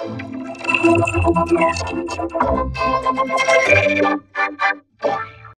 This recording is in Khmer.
Thank you.